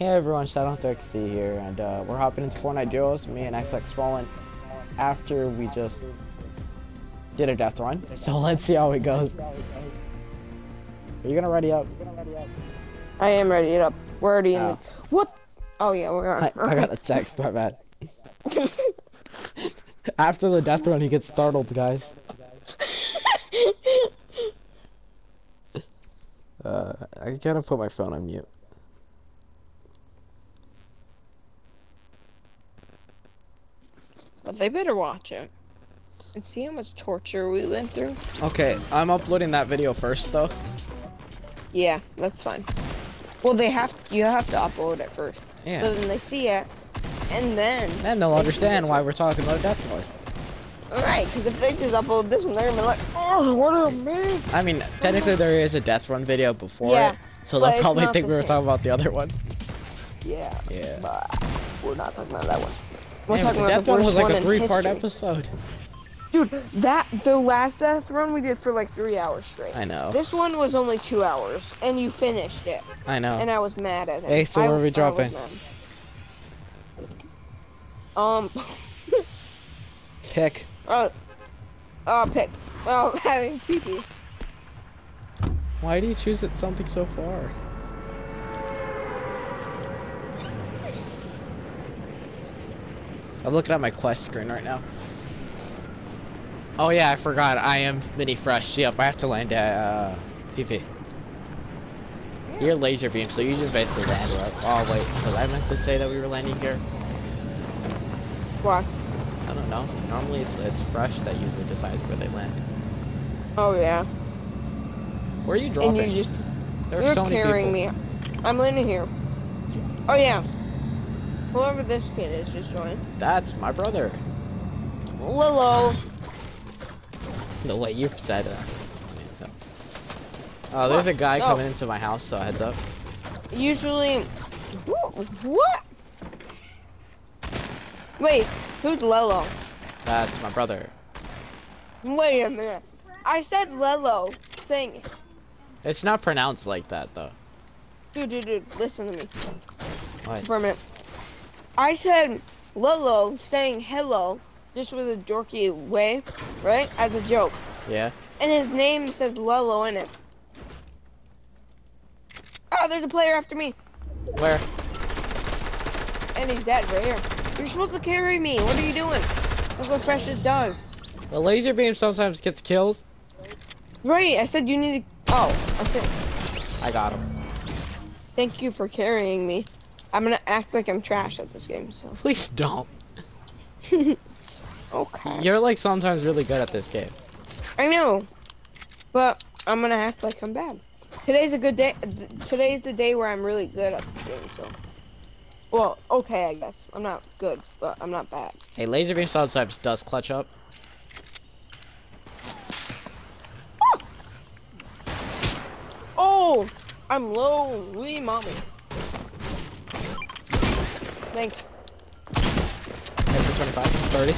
Hey everyone, ShadowHunterXD here, and uh, we're hopping into Fortnite Duos, me and XX Fallen, after we just did a death run. So let's see how it goes. Are you gonna ready up? I am ready up. We're already in Oh. the. What? Oh yeah, we're on. I, I got a text, my bad. After the death run, he gets startled, guys. Uh, I gotta put my phone on mute. But they better watch it and see how much torture we went through. Okay, I'm uploading that video first, though. Yeah, that's fine. Well, they have you have to upload it first, Yeah. so then they see it, and then. Then they'll they understand why we're talking about death run. Right, because if they just upload this one, they're gonna be like, oh, what a man. I mean, technically there is a death run video before Yeah, it, so they'll probably think the we were same. talking about the other one. Yeah. Yeah. But we're not talking about that one. We're Man, talking about the one was like one a three-part episode. Dude, that the last death run we did for like three hours straight. I know. This one was only two hours, and you finished it, I know. and I was mad at him. Hey, so where are we dropping? Um, Pick. uh, uh, pick. Oh, having pee pee. Why do you choose it something so far? I'm looking at my quest screen right now. Oh yeah, I forgot. I am mini fresh. Yep, I have to land at uh, PP. You're laser beam, so you just basically land up. Oh wait, was I meant to say that we were landing here? Why? I don't know. Normally it's it's fresh that usually decides where they land. Oh yeah. Where are you And dropping? you just There's you're so carrying me. I'm landing here. Oh yeah. Whoever this kid is just joined. That's my brother. Lilo. The way you said it. So. Oh, there's a guy No. coming into my house, so heads up. Usually. What? Wait, who's Lelo? That's my brother. Wait a minute. I said Lelo, saying, It's not pronounced like that, though. dude, dude, dude, listen to me What? for a minute. I said Lelo saying hello, just with a dorky way, right? As a joke. Yeah? And his name says Lelo in it. Oh, there's a player after me, Where? and he's dead right here. You're supposed to carry me. What are you doing? That's what Precious does. The laser beam sometimes gets kills. Right, I said you need to. Oh, I said I got him. thank you for carrying me. I'm gonna act like I'm trash at this game, so. Please don't. Okay. You're like sometimes really good at this game. I know, but I'm gonna act like I'm bad. Today's a good day. Today's the day where I'm really good at the game, so. Well, okay, I guess. I'm not good, but I'm not bad. Hey, laser beam sometimes does clutch up. Ah! Oh, I'm low, wee mommy. Thanks. Hit for 25, 30.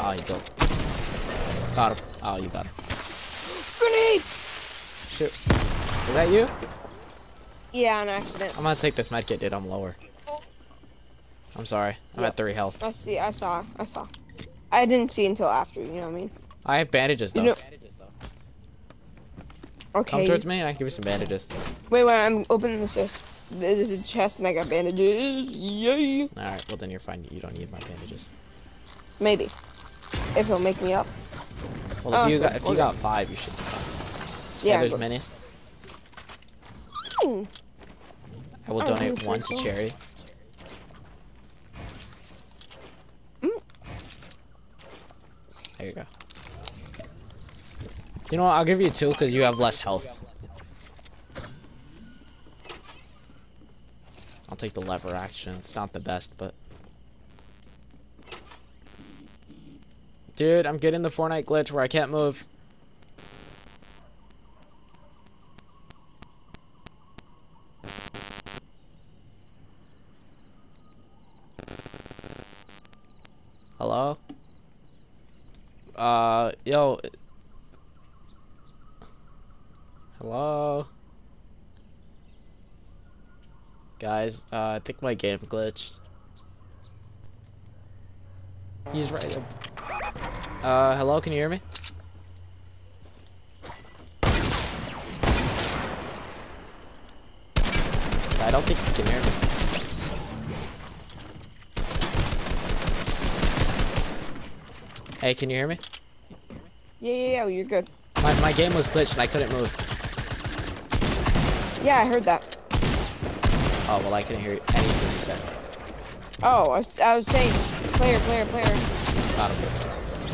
Oh, you go. Got him. Oh, you got him. Grenade! Shoot. Is that you? Yeah, on accident. I'm gonna take this medkit, dude. I'm lower. I'm sorry. I'm Yeah. at 3 health. I see. I saw. I saw. I didn't see until after. You know what I mean? I have bandages, though. You know- Okay. Come towards me and I can give you some bandages. Wait, wait. I'm opening the chest. This is a chest, and I got bandages. Yay! Alright, well then you're fine. You don't need my bandages. Maybe. If he'll make me up. Well, if Oh, you so- got if you got five, you should be fine. Yeah. There's but-. Hmm. I will Oh, donate one to charity. Mm. There you go. You know what? I'll give you two because you have less health. I'll take the lever action. It's not the best, but. Dude, I'm getting the Fortnite glitch where I can't move. Hello? Uh, yo. Hello? Guys, uh, I think my game glitched. He's right up. Uh, hello, can you hear me? I don't think you can hear me. Hey, can you hear me? Yeah, yeah, yeah. You're good. My, my game was glitched and I couldn't move. Yeah, I heard that. Oh, well, I couldn't hear anything you said. Oh, I was, I was saying, player, player, player.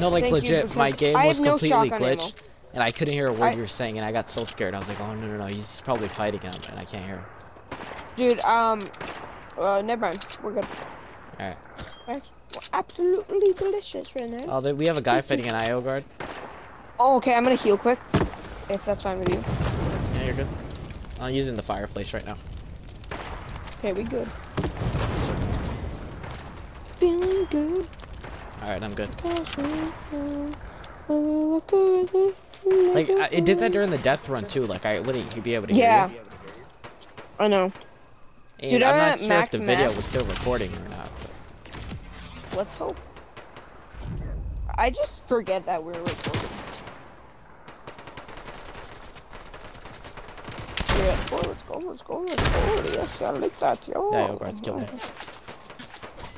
No, like Thank legit, my game was have no completely glitched, and I couldn't hear a word I- you were saying, and I got so scared. I was like, oh no no no, he's probably fighting him, and I can't hear him. Dude, um, uh, never mind. We're good. Alright. Right. Absolutely delicious right now. Oh, we have a guy fighting an IO guard. Oh, okay, I'm gonna heal quick. If that's fine with you. Yeah, you're good. I'm using the fireplace right now. Okay, we good. Feeling good. Alright, I'm good. Like Like, I, it did that during the death run too. Like, I wouldn't be able to Yeah. hear you. I know. And Dude, I'm I'm not sure max if the video map. was still recording or not. Let's hope. I just forget that we're recording. Yeah, let's go, let's go, let's go, let's go. Yes, I like that, yo. Yeah, yo, guards killed me.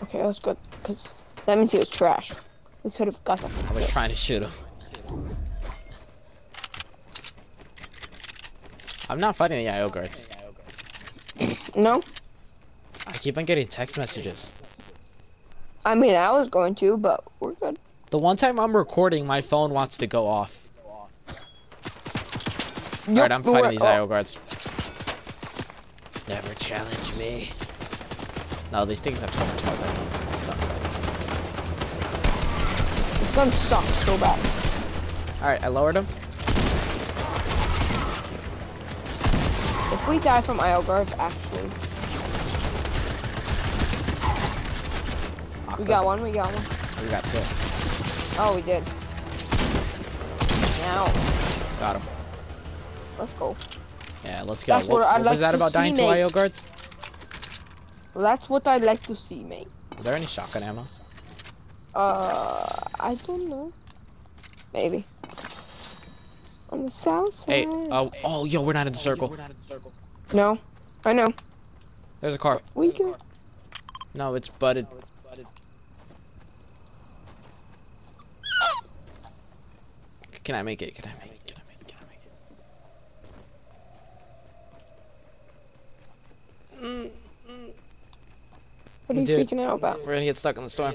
Okay, that was good, because that means he was trash. We could have got that. I was trying to shoot him. I'm not fighting the IO guards. No? I keep on getting text messages. I mean, I was going to, but we're good. The one time I'm recording, my phone wants to go off. Yup, Alright, I'm fighting these IO guards. Never challenge me. No, these things have so much health. I think. This gun sucks so bad. Alright, I lowered him. If we die from IO guards, actually. We got one, we got one. We got two. Oh, we did. Now, Got him. let's go. Yeah, let's go. That's what what what like was that about dying to. IO guards? That's what I'd like to see, mate. Is there any shotgun ammo? Uh, I don't know. Maybe. On the south side. Hey, oh, oh, yo, we're not in the circle. No, I know. There's a car. We can. No, it's butted. Can I make it? Can I make it? Can I make it? Can I make it? What are you Dude. freaking out about, We're gonna get stuck in the storm.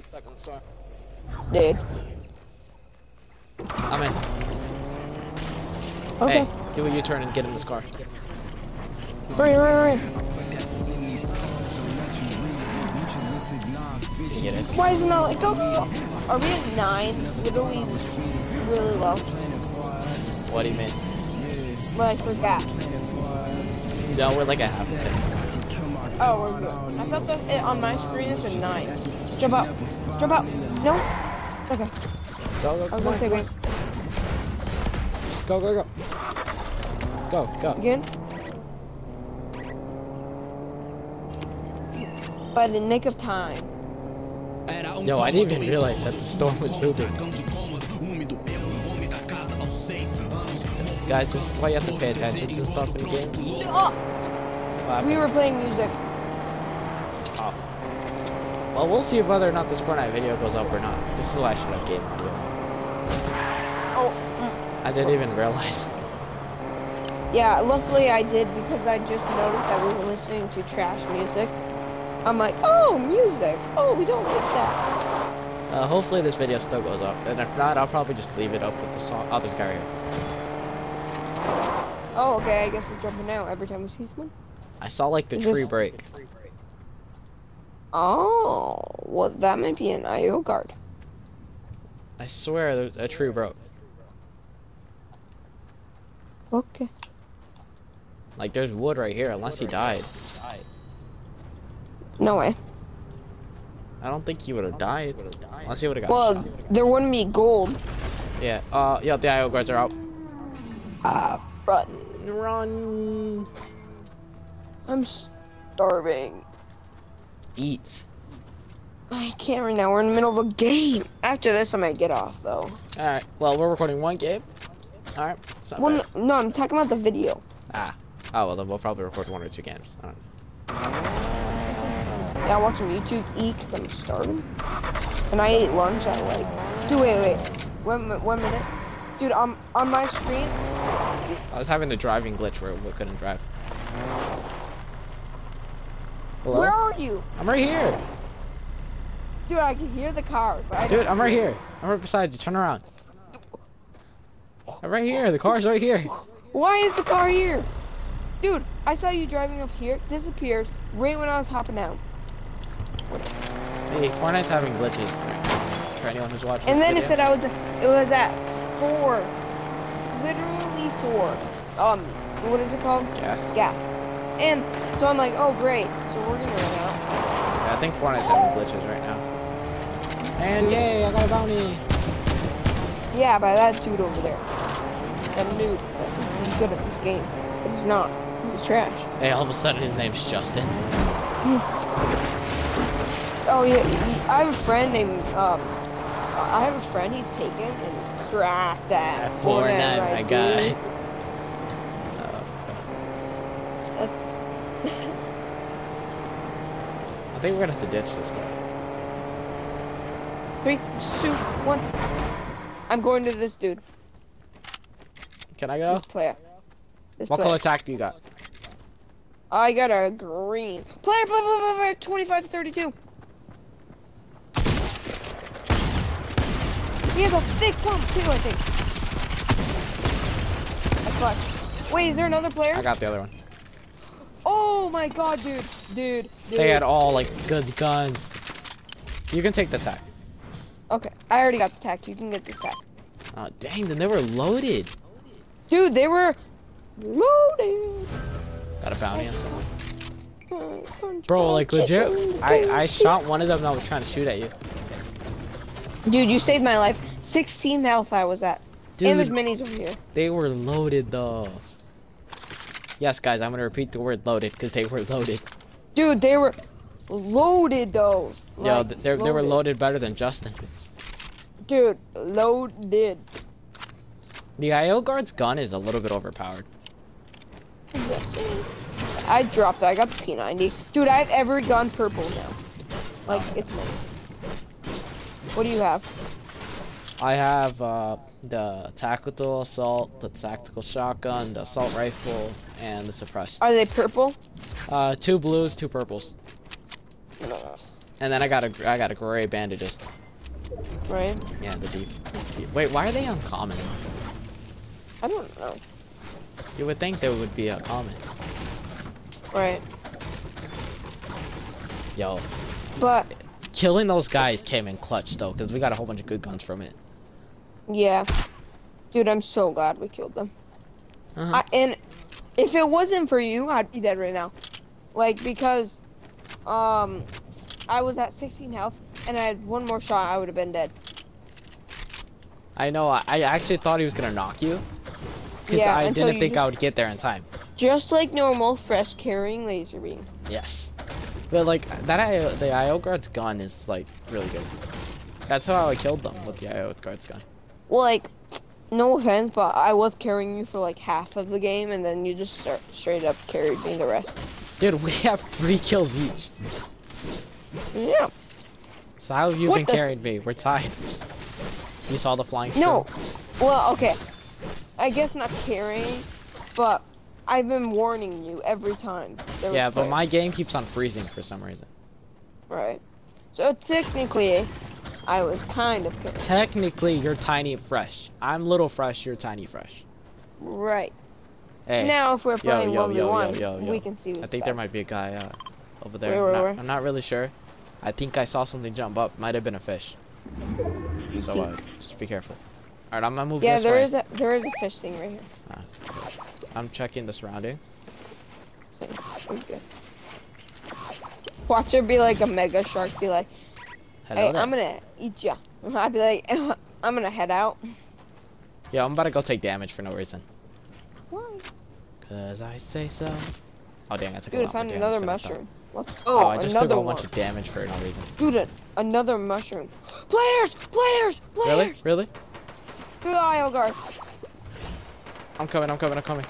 dude? I'm in. Okay. Hey, do a U-turn and get in this car. Hurry, hurry, hurry. You get in? Why is it not like go, go, go? Are we at nine? Literally, really low. What do you mean? Like for gas. No, we're like a half a. Oh, we're good. I thought that it, on my screen it's a nine. Jump out. Jump out. No. Okay. Go, go, I was gonna say wait. Go, go, go. Go, go. Again. By the nick of time. Yo, I didn't even realize that the storm was moving. Guys, is why you have to pay attention to stuff in games. Oh, we were playing music. Well, we'll see whether or not this Fortnite video goes up or not. This is why I should have game audio. Oh. I didn't even realize. Yeah, luckily I did because I just noticed that we were listening to trash music. I'm like, oh, music. Oh, we don't like that. Uh, hopefully this video still goes up, and if not, I'll probably just leave it up with the song. Oh, there's here. Oh, okay, I guess we're jumping out every time we see someone. I saw like the Is tree this- break. Oh, well, that might be an IO guard. I swear there's a tree broke. Okay. Like there's wood right here, unless he died. No way. I don't think he would have died. Unless he would have got Well, shot. there wouldn't be gold. Yeah, uh, yeah, the IO guards are out. Uh, run. Run. I'm starving. Eat. I can't right now. We're in the middle of a game. After this, I might get off though. Alright, well, we're recording one game. Alright. Well, no, no, I'm talking about the video. Ah. Oh, well, then we'll probably record one or two games. Alright. Yeah, I watch some YouTube eat 'cause I'm starving. And I ate lunch at like. Dude, wait, wait. One, one minute. Dude, um, on my screen. I was having a driving glitch where we couldn't drive. Hello? Where are you? I'm right here. Dude, I can hear the car. But I Dude, I'm right here. I'm right beside you. Turn around. I'm right here. The car's right here. Why is the car here? Dude, I saw you driving up here, disappears right when I was hopping out. Hey, Fortnite's having glitches for, anyone who's watching. And then it said I was it was at four. Literally four. Um, what is it called? Gas. Gas. And so I'm like, oh great. So we're gonna run out. Yeah, I think Fortnite's having glitches right now. And yay, I got a bounty. Yeah, by that dude over there. That dude that thinks he's good at this game. But he's not. This is trash. Hey, all of a sudden his name's Justin. Oh yeah, I have a friend named um I have a friend he's taken and cracked at At Fortnite, my guy. Oh, God. I think we're gonna have to ditch this guy. Three, two, one. I'm going to this dude. Can I go? This player. This What player. color attack do you got? I got a green. Player, player, player, player, player 25 to 32. He has a thick pump too, I think. I clutched. Wait, is there another player? I got the other one. Oh my god, dude. Dude, dude. They had all like good guns. You can take the tack. Okay, I already got the tack. You can get the tack. Oh dang, then they were loaded. Dude, they were loaded. Got a bounty on someone. Bro, like legit, I, I shot one of them that was trying to shoot at you. Dude, you saved my life. 16 health I was at. Dude, and there's minis over here. they were loaded though. Yes, guys, I'm gonna repeat the word loaded because they were loaded. Dude, they were loaded though. Yo, Like, th- they're, they were loaded better than Justin. Dude, loaded. The IO guard's gun is a little bit overpowered. I dropped it. I got the P90. Dude, I have every gun purple now. Like, Oh. it's me. What do you have? I have uh, the tactical assault, the tactical shotgun, the assault rifle, and the suppressed. Are they purple? Uh, two blues, two purples, Nice. and then I got a I got a gray bandages. Right? Yeah, the deep. deep- Wait, why are they uncommon? I don't know. You would think they would be uncommon. Right. Yo, But, killing those guys came in clutch though, because we got a whole bunch of good guns from it. Yeah. Dude, I'm so glad we killed them. Uh-huh. I, and if it wasn't for you, I'd be dead right now. Like, because, um, I was at 16 health, and I had one more shot, I would have been dead. I know. I, I actually thought he was gonna knock you. Cause Yeah, I didn't think I would get there in time. Just like normal, fresh carrying laser beam. Yes. But like that IO, the IO guard's gun is like really good. That's how I killed them with the IO guard's gun. Like, no offense, but I was carrying you for like half of the game, and then you just start straight up carried me the rest. Dude, we have three kills each. Yeah. So how have you What been carrying me? We're tied. You saw the flying No. Well, okay. I guess not carrying, but I've been warning you every time. Yeah, but players. my game keeps on freezing for some reason. Right. So technically, I was kind of carrying. Technically, you're tiny fresh. I'm little fresh, you're tiny fresh. Right. Hey, Now, if we're playing yo, yo, yo, 1v1, yo, we can see I think there might be a guy uh, over there. Where, where, not, where? I'm not really sure. I think I saw something jump up. Might have been a fish. So uh, just be careful. Alright, I'm gonna move Yeah, this there way. is a there is a fish thing right here. I'm checking the surroundings. Okay. Watch it be like a mega shark. Be like, Hello hey, there. I'm gonna eat ya. I'd be like, I'm gonna head out. Yeah, I'm about to go take damage for no reason. Why? Cause I say so. Oh dang, I took a Dude, I lot more found another I mushroom. Let's go. Oh, go. I just another took a one. bunch of damage for no reason. Dude, another mushroom. Players! Players! Players! Really? Really? Through the IO guard. I'm coming, I'm coming, I'm coming.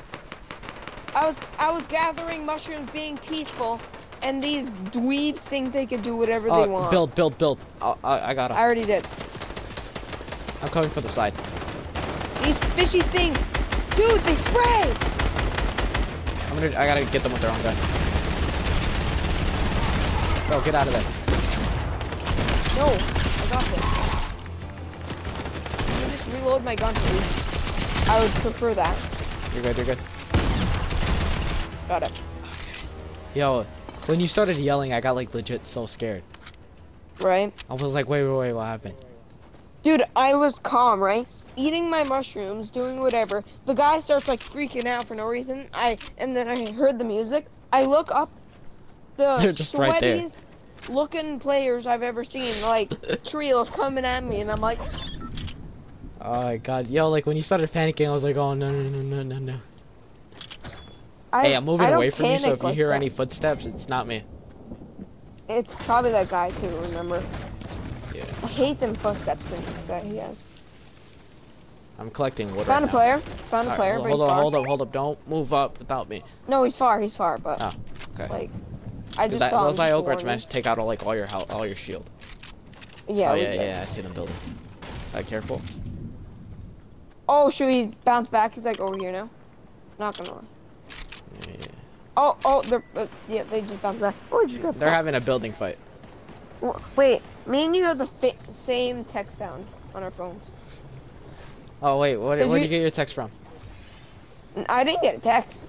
I was I was gathering mushrooms, being peaceful, and these dweebs think they can do whatever they Oh, want. build, build, build. Oh, I, I got him. I already did. I'm coming for the side. These fishy things, dude, they spray. I'm gonna, I gotta get them with their own gun. Go, get out of there. No, I got this. Can you just reload my gun, please? I would prefer that. You're good, you're good. Got it. Yo, when you started yelling, I got like legit so scared. Right, I was like, wait, wait, wait, what happened? dude. I was calm, right? Eating my mushrooms, doing whatever. The guy starts like freaking out for no reason. I and then I heard the music. I look up. The They're just right sweatiest looking players I've ever seen, like trios coming at me, and I'm like, Oh my god, yo, like when you started panicking, I was like, oh no, no, no, no, no, no. I, Hey, I'm moving away from you, so if you like hear that. any footsteps, it's not me. It's probably that guy too, remember? Yeah. I hate them footsteps things that he has. I'm collecting wood Found a right player. Found a now. player, hold far. hold up, hold up. Don't move up without me. No, he's far, he's far, but Oh, okay. like I just that, saw those him just to IO warn guards you. managed to take out all, like all your health, all your shield. Yeah, oh yeah, did. yeah, I see them building. Uh, careful. Oh should we bounce back? He's like over here now. Not gonna lie. Oh, oh, they're uh, yeah, they just bounced back. Oh, I just got They're popped. having a building fight. Wait, me and you have the same text sound on our phones. Oh wait, what, where did you- you get your text from? I didn't get a text.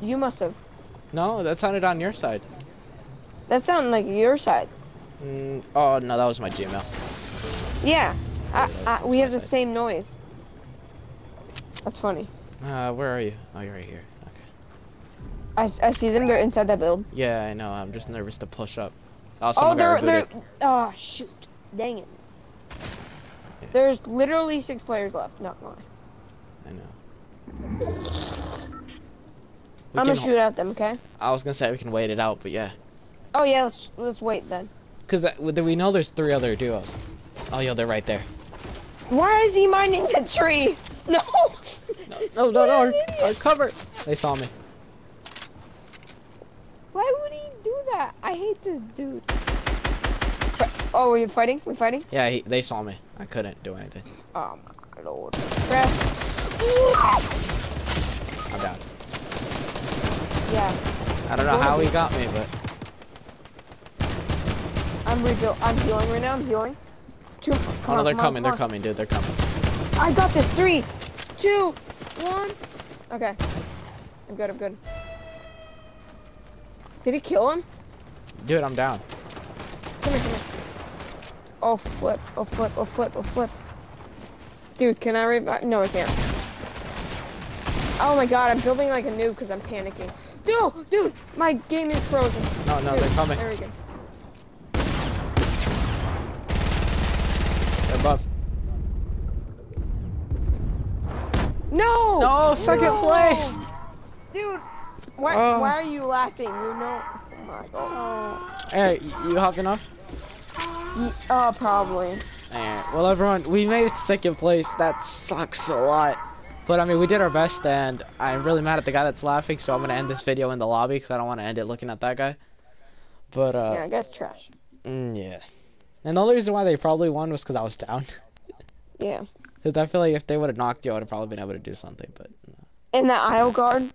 You must have. No, that sounded on your side. That sounded like your side. Mm, oh no, that was my Gmail. Yeah, I, I, we have the side. same noise. That's funny. Uh, where are you? Oh, you're right here. I, I see them. They're inside that build. Yeah, I know. I'm just nervous to push up. Oh, Oh, they're they're. rebooted. Oh shoot! Dang it. Yeah. There's literally six players left. Not gonna lie. I know. We I'm gonna shoot at them. Okay. I was gonna say we can wait it out, but yeah. Oh yeah. Let's let's wait then. Cause we know there's three other duos. Oh, yo, they're right there. Why is he mining the tree? No. No, no, no, What our, our cover. They saw me. Why would he do that? I hate this dude. Oh, we fighting? We fighting? Yeah, he, they saw me. I couldn't do anything. Oh my lord. Press. I'm down. Yeah. I don't know how he got me, but I'm rebuild. I'm healing right now. I'm healing. Two. Come oh no, on, they're come on, coming. come They're coming, dude. They're coming. I got this. Three, two, one. Okay. I'm good. I'm good. Did he kill him? Dude, I'm down. Come here, come here. Oh flip! Oh flip! Oh flip! Oh flip! Dude, can I revive? No, I can't. Oh my god, I'm building like a noob because I'm panicking. No, dude, my game is frozen. No, no, Dude, they're coming. There we go. They're above. No! No, second No! place. Dude, why, Oh. why are you laughing? You know. Oh my god. Hey, you hopping off? Ye- Oh, probably. Alright, well everyone, we made second place. That sucks a lot. But I mean, we did our best, and I'm really mad at the guy that's laughing, so I'm gonna end this video in the lobby, because I don't want to end it looking at that guy. But, uh, yeah, I guess trash. mm, yeah. And the only reason why they probably won was because I was down. Yeah. Because I feel like if they would have knocked you, I would have probably been able to do something, but... in that IO guard.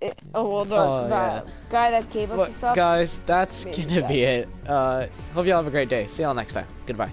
It, oh well, the, Oh, the yeah. guy that gave us the stuff. guys, that's gonna be it. Uh, hope y'all have a great day. See y'all next time. Goodbye.